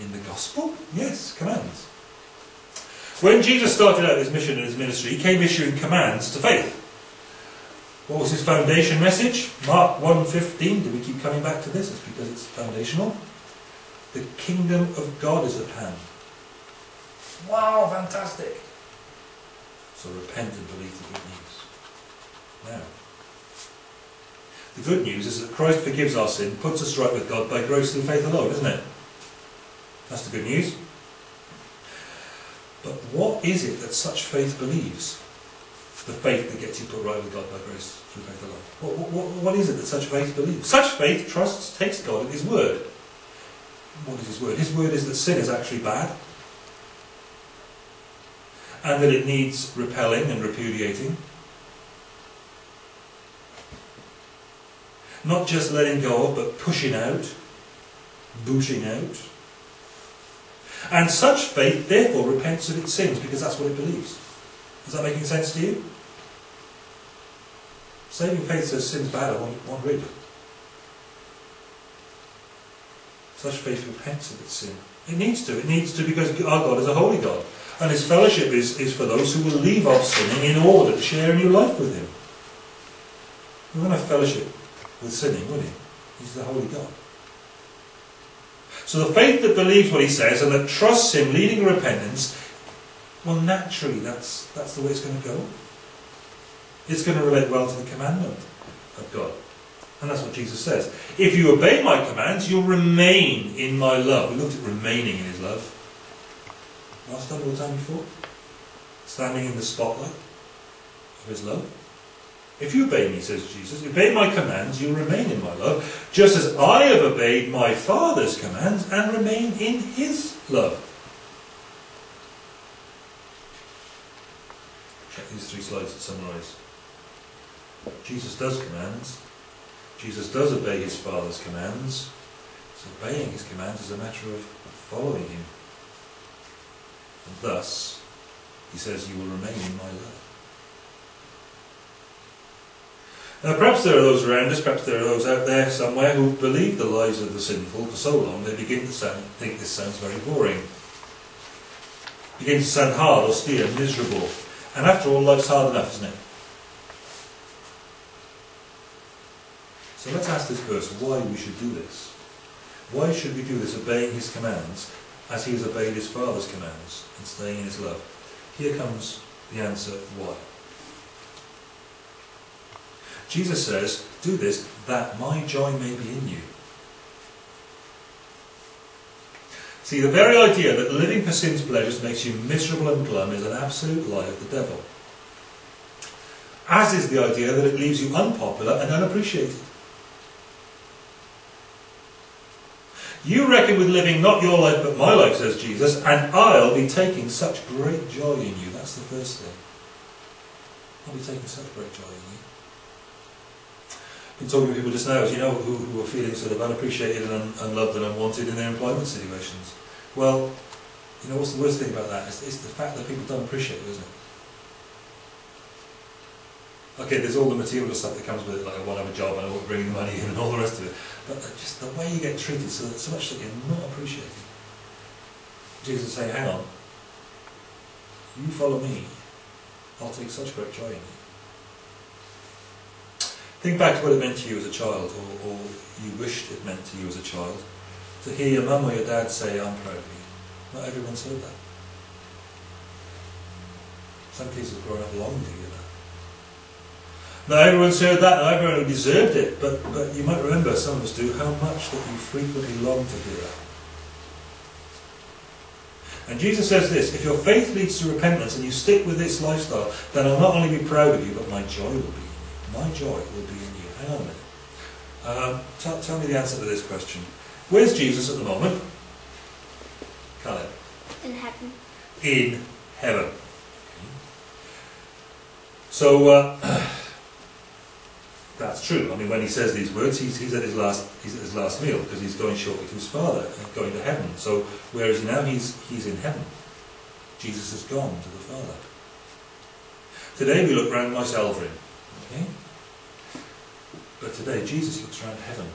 In the gospel? Yes, commands. When Jesus started out his mission and his ministry, he came issuing commands to faith. What was his foundation message? Mark 1.15. Do we keep coming back to this? It's because it's foundational. The kingdom of God is at hand. Wow, fantastic. So repent and believe the good news. Now, the good news is that Christ forgives our sin, puts us right with God by grace through faith alone, isn't it? That's the good news. But what is it that such faith believes? The faith that gets you put right with God by grace through faith alone. What, what, what is it that such faith believes? Such faith trusts, takes God at His word. What is His word? His word is that sin is actually bad, and that it needs repelling and repudiating. Not just letting go of, but pushing out, booting out. And such faith, therefore, repents of its sins because that's what it believes. Is that making sense to you? Saving faith says sin's bad, I want, want rid. Such faith repents of its sin. It needs to. It needs to because our God is a holy God. And his fellowship is, is for those who will leave off sinning in order to share a new life with him. We won't have fellowship with sinning, will he? He's the holy God. So the faith that believes what he says and that trusts him, leading repentance, well, naturally, that's, that's the way it's going to go. It's going to relate well to the commandment of God. And that's what Jesus says. If you obey my commands, you'll remain in my love. We looked at remaining in his love. Last time the time before? Standing in the spotlight of his love. If you obey me, says Jesus, obey my commands, you'll remain in my love, just as I have obeyed my Father's commands and remain in his love. Check these three slides to summarise. Jesus does commands. Jesus does obey his Father's commands. So obeying his commands is a matter of following him. And thus, he says, you will remain in my love. Now, perhaps there are those around us, perhaps there are those out there somewhere who believe the lies of the sinful for so long they begin to sound, think this sounds very boring. Begin to sound hard, austere, miserable. And after all, life's hard enough, isn't it? So let's ask this person why we should do this. Why should we do this, obeying his commands, as he has obeyed his Father's commands and staying in his love? Here comes the answer why. Jesus says, Do this that my joy may be in you. See, the very idea that living for sin's pleasures makes you miserable and glum is an absolute lie of the devil. As is the idea that it leaves you unpopular and unappreciated. You reckon with living not your life but my life, says Jesus, and I'll be taking such great joy in you. That's the first thing. I'll be taking such great joy in you. Talking to people just now, as you know, who, who are feeling sort of unappreciated and unloved and unwanted in their employment situations. Well, you know, what's the worst thing about that? It's, it's the fact that people don't appreciate you, isn't it? Okay, there's all the material stuff that comes with it, like I want to have a job and I want to bring the money in and all the rest of it. But just the way you get treated, so, so much that you're not appreciated. Jesus is saying, hang on, you follow me, I'll take such great joy in you. Think back to what it meant to you as a child, or, or you wished it meant to you as a child, to hear your mum or your dad say, I'm proud of you. Not everyone's heard that. Some kids have grown up long to hear that. Not everyone's heard that, not everyone deserved it, but, but you might remember, some of us do, how much that you frequently long to hear that. And Jesus says this, if your faith leads to repentance and you stick with this lifestyle, then I'll not only be proud of you, but my joy will be. My joy will be in you. Hang on a minute. Um, tell, tell me the answer to this question. Where's Jesus at the moment? Caleb. In heaven. In heaven. So, uh, that's true. I mean, when he says these words, he's, he's at his last he's at his last meal because he's going shortly to his father, going to heaven. So, where is he now? He's he's in heaven. Jesus has gone to the Father. Today we look round Moss Elvrin, okay? But today Jesus looks round heaven.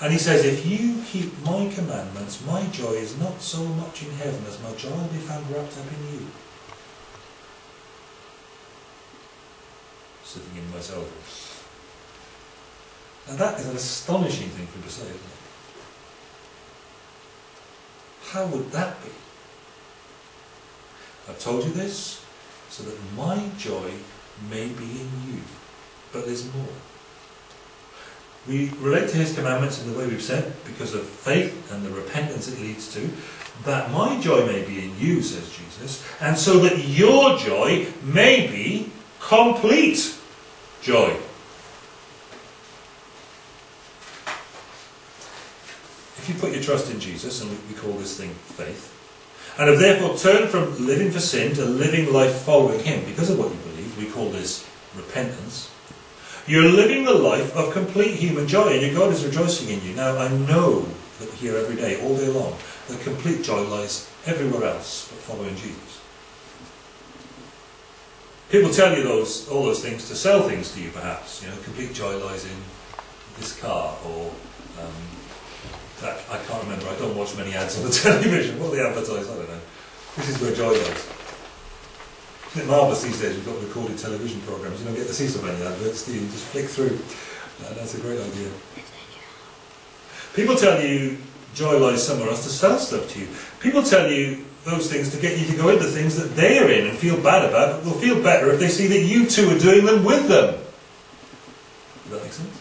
And he says, if you keep my commandments, my joy is not so much in heaven as my joy will be found wrapped up in you. Sitting in myself. And that is an astonishing thing for him to say, isn't it? How would that be? I've told you this so that my joy may be in you. But there's more. We relate to his commandments in the way we've said, because of faith and the repentance it leads to, that my joy may be in you, says Jesus, and so that your joy may be complete joy. If you put your trust in Jesus, and we call this thing faith, and have therefore turned from living for sin to living life following him because of what you we call this repentance, you're living the life of complete human joy, and your God is rejoicing in you. Now, I know that here every day, all day long, that complete joy lies everywhere else but following Jesus. People tell you those all those things to sell things to you, perhaps. You know, complete joy lies in this car, or um, that I can't remember. I don't watch many ads on the television. What they advertise? I don't know. This is where joy lies. Marvellous these days? We've got recorded television programmes. You don't get to see so many adverts, do you? Just flick through. Uh, that's a great idea. People tell you joy lies somewhere else to sell stuff to you. People tell you those things to get you to go into things that they are in and feel bad about, but they'll feel better if they see that you too are doing them with them. Does that make sense?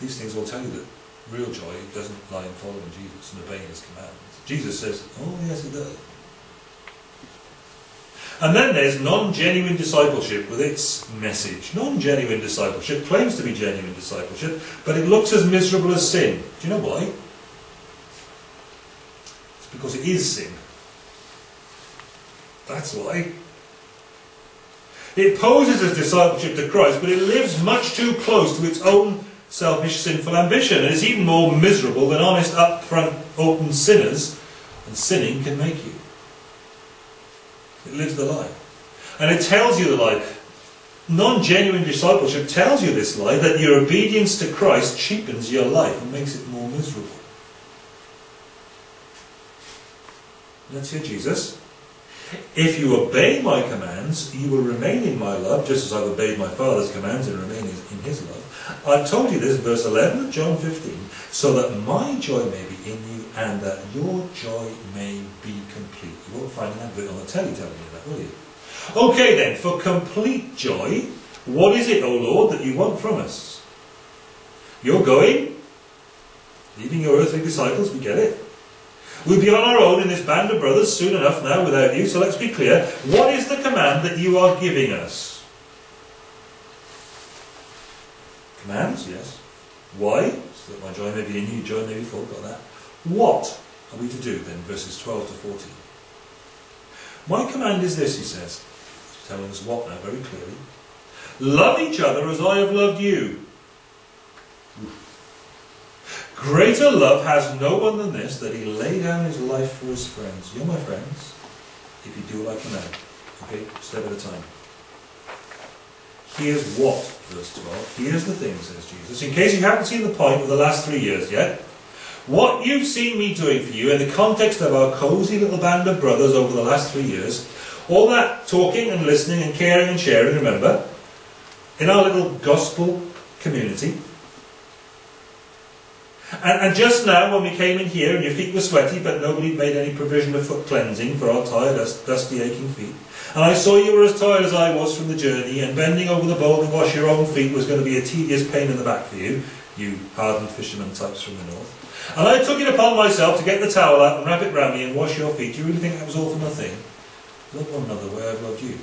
These things will tell you that real joy doesn't lie in following Jesus and obeying his commands. Jesus says, oh yes it does. And then there's non-genuine discipleship with its message. Non-genuine discipleship claims to be genuine discipleship, but it looks as miserable as sin. Do you know why? It's because it is sin. That's why. It poses as discipleship to Christ, but it lives much too close to its own selfish, sinful ambition, and is even more miserable than honest, upfront, open sinners and sinning can make you. It lives the lie. And it tells you the lie. Non genuine discipleship tells you this lie that your obedience to Christ cheapens your life and makes it more miserable. Let's hear Jesus. If you obey my commands, you will remain in my love, just as I've obeyed my Father's commands and remain in his love. I've told you this, verse 11 of John 15, so that my joy may and that your joy may be complete. You won't find an advert on the telly telling you that, will you? Okay then, for complete joy, what is it, O Lord, that you want from us? You're going, leaving your earthly disciples, we get it. We'll be on our own in this band of brothers soon enough now without you, so let's be clear. What is the command that you are giving us? Commands, yes. Why? So that my joy may be in you, joy may be full, got that. What are we to do then, verses 12 to 14? My command is this, he says, telling us what now very clearly. Love each other as I have loved you. Greater love has no one than this, that he lay down his life for his friends. You're my friends, if you do what I command. Okay, step at a time. Here's what, verse 12. Here's the thing, says Jesus. In case you haven't seen the point of the last three years yet, what you've seen me doing for you in the context of our cosy little band of brothers over the last three years, all that talking and listening and caring and sharing, remember, in our little gospel community, and, and, just now, when we came in here and your feet were sweaty, but nobody made any provision of foot cleansing for our tired, dusty, aching feet, and I saw you were as tired as I was from the journey, and bending over the bowl to wash your own feet was going to be a tedious pain in the back for you, you hardened fisherman types from the north. And I took it upon myself to get the towel out and wrap it round me and wash your feet. Do you really think that was all for nothing? Love one another where I've loved you.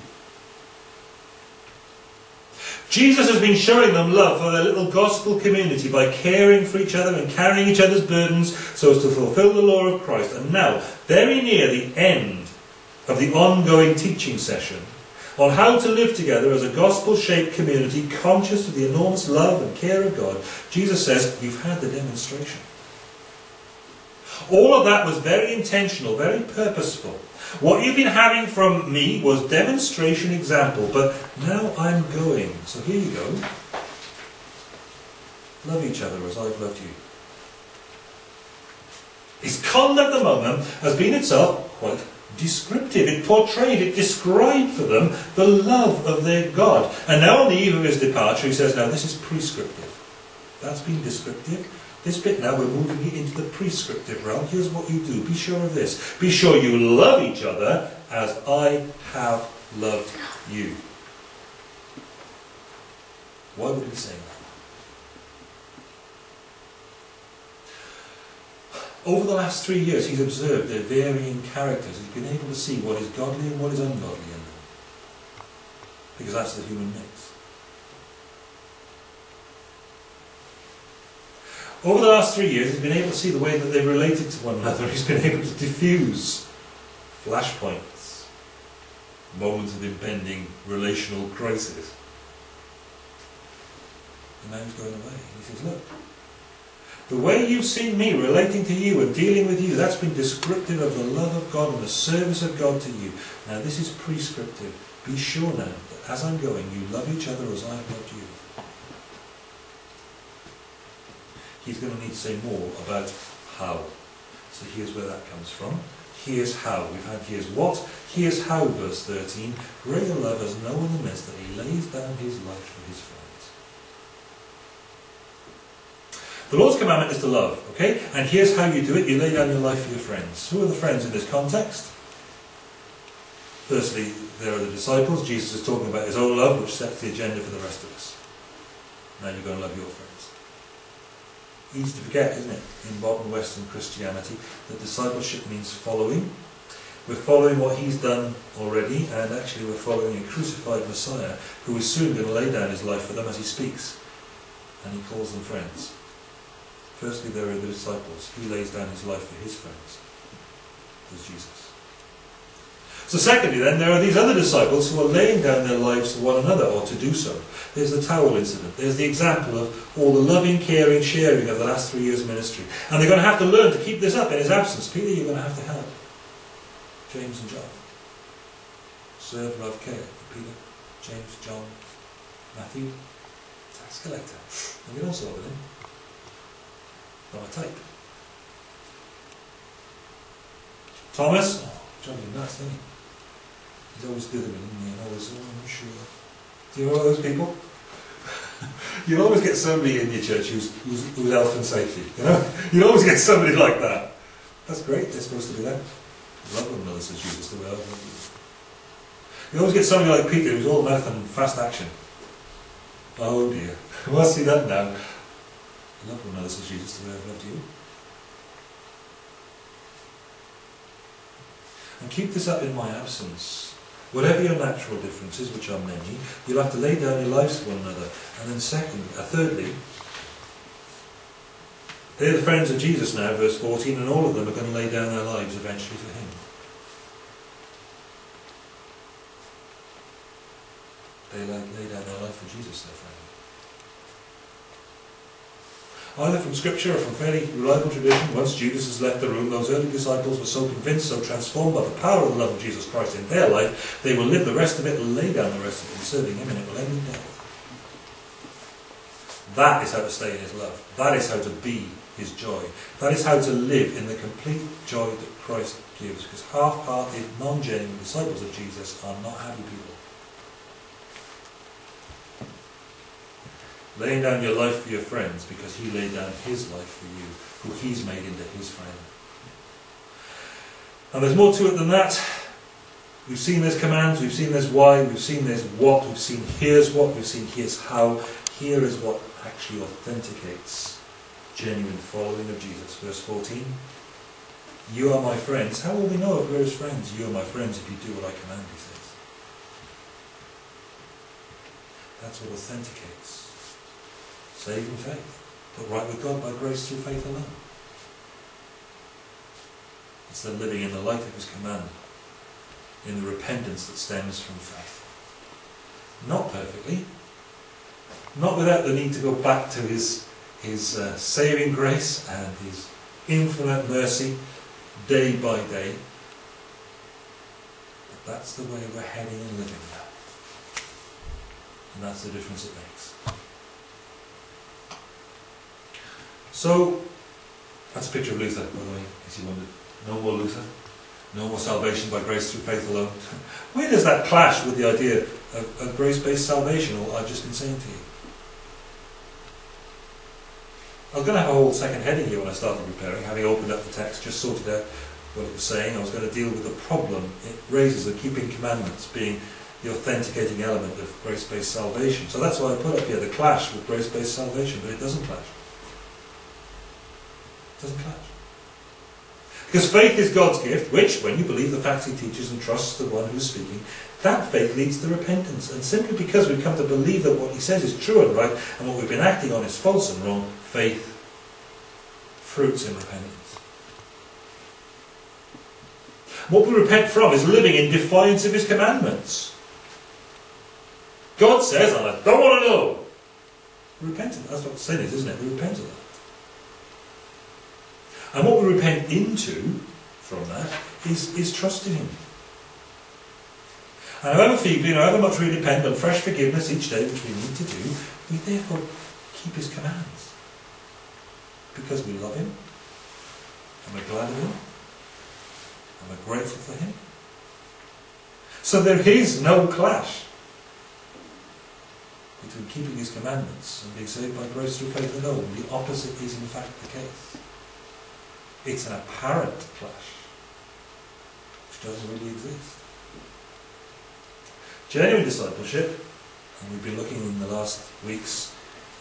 Jesus has been showing them love for their little gospel community by caring for each other and carrying each other's burdens so as to fulfill the law of Christ. And now, very near the end of the ongoing teaching session on how to live together as a gospel shaped community conscious of the enormous love and care of God, Jesus says, You've had the demonstration. All of that was very intentional, very purposeful. What you've been having from me was demonstration example, but now I'm going. So here you go. Love each other as I've loved you. His conduct at the moment has been itself quite descriptive. It portrayed, it described for them the love of their God. And now on the eve of his departure, he says, now this is prescriptive. That's been descriptive. This bit now, we're moving it into the prescriptive realm. Here's what you do. Be sure of this. Be sure you love each other as I have loved you. Why would he say that? Over the last three years, he's observed their varying characters. He's been able to see what is godly and what is ungodly in them. Because that's the human mix. Over the last three years, he's been able to see the way that they've related to one another. He's been able to diffuse flashpoints, moments of impending relational crisis. And now he's going away. He says, look, the way you've seen me relating to you and dealing with you, that's been descriptive of the love of God and the service of God to you. Now this is prescriptive. Be sure now that as I'm going, you love each other as I've loved you. He's going to need to say more about how. So here's where that comes from. Here's how. We've had here's what. Here's how, verse 13. Greater love has no one than this, that he lays down his life for his friends. The Lord's commandment is to love, okay? And here's how you do it. You lay down your life for your friends. Who are the friends in this context? Firstly, there are the disciples. Jesus is talking about his own love, which sets the agenda for the rest of us. Now you go and love your friends. Easy to forget, isn't it, in modern Western Christianity, that discipleship means following. We're following what he's done already, and actually we're following a crucified Messiah who is soon going to lay down his life for them as he speaks. And he calls them friends. Firstly, there are the disciples. He lays down his life for his friends. There's Jesus. So secondly then, there are these other disciples who are laying down their lives for one another, or to do so. There's the towel incident. There's the example of all the loving, caring, sharing of the last three years' ministry. And they're going to have to learn to keep this up in his absence. Peter, you're going to have to help. James and John. Serve, love, care. Peter, James, John, Matthew, tax collector. And we also with him on a tape. Thomas, oh, Johnny nuts, isn't he? He's always dithering? And always, oh, I'm sure. Do you know those people? You'll always get somebody in your church who's, who's, who's health and safety. You know, You'll always get somebody like that. That's great. They're supposed to be that. Love one another, says Jesus. The way I you. You always get somebody like Peter who's all mouth and fast action. Oh dear. We'll see that now. Love one another, says Jesus, the way I've loved you. And keep this up in my absence. Whatever your natural differences, which are many, you'll have to lay down your lives for one another. And then second, uh, thirdly, they're the friends of Jesus now, verse 14, and all of them are going to lay down their lives eventually for him. They lay, lay down their life for Jesus, their friend either from scripture or from fairly reliable tradition, once Judas has left the room, those early disciples were so convinced, so transformed by the power of the love of Jesus Christ in their life, they will live the rest of it, lay down the rest of it, serving Him, and it will end in death. That is how to stay in His love. That is how to be His joy. That is how to live in the complete joy that Christ gives. Because half-hearted, non-genuine disciples of Jesus are not happy people. Laying down your life for your friends because he laid down his life for you, who he's made into his friend. And there's more to it than that. We've seen there's commands, we've seen there's why, we've seen there's what, we've seen here's what, we've seen here's how. Here is what actually authenticates genuine following of Jesus. Verse 14. You are my friends. How will we know if we're his friends? You are my friends if you do what I command, he says. That's what authenticates saving faith, but right with God by grace through faith alone. It's the living in the light of his command, in the repentance that stems from faith. Not perfectly, not without the need to go back to his, his uh, saving grace and his infinite mercy day by day. But that's the way we're heading and living now. And that's the difference it makes. So, that's a picture of Luther, by the way, case you wondered. No more Luther. No more salvation by grace through faith alone. Where does that clash with the idea of, of grace-based salvation, or I've just been saying to you? I was going to have a whole second heading here when I started preparing, having opened up the text, just sorted out what it was saying. I was going to deal with the problem it raises of keeping commandments being the authenticating element of grace-based salvation. So that's why I put up here the clash with grace-based salvation, but it doesn't clash. Doesn't clash. Because faith is God's gift, which, when you believe the facts he teaches and trust the one who's speaking, that faith leads to repentance. And simply because we've come to believe that what he says is true and right, and what we've been acting on is false and wrong, faith fruits in repentance. What we repent from is living in defiance of his commandments. God says, and I don't want to know. We repent. That's what sin is, isn't it? We repent of that. And what we repent into from that is, is trust in Him. And however feebly, however much we depend on fresh forgiveness each day, which we need to do, we therefore keep His commands. Because we love Him, and we're glad of Him, and we're grateful for Him. So there is no clash between keeping His commandments and being saved by grace through faith alone. The opposite is in fact the case. It's an apparent clash, which doesn't really exist. Genuine discipleship, and we've been looking in the last weeks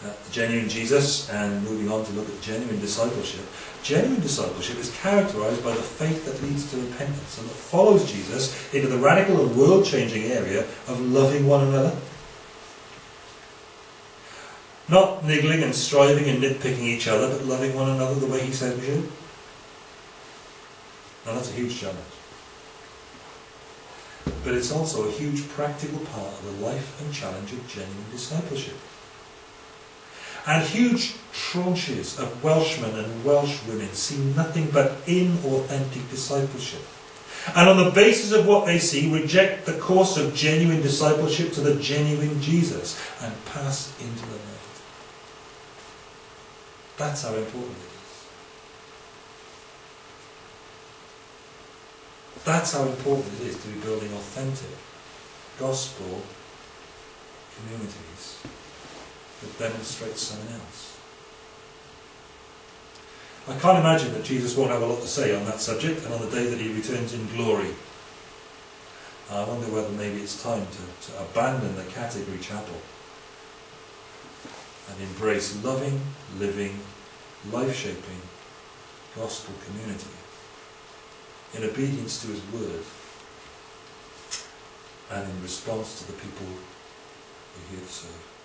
at the genuine Jesus and moving on to look at genuine discipleship. Genuine discipleship is characterized by the faith that leads to repentance and that follows Jesus into the radical and world changing area of loving one another. Not niggling and striving and nitpicking each other, but loving one another the way he said we should. Now that's a huge challenge. But it's also a huge practical part of the life and challenge of genuine discipleship. And huge tranches of Welshmen and Welsh women see nothing but inauthentic discipleship. And on the basis of what they see, reject the course of genuine discipleship to the genuine Jesus and pass into the night. That's how important it is. That's how important it is to be building authentic gospel communities that demonstrate something else. I can't imagine that Jesus won't have a lot to say on that subject and on the day that he returns in glory. I wonder whether maybe it's time to, to abandon the category chapel and embrace loving, living, life-shaping gospel community in obedience to his word and in response to the people we're here to serve.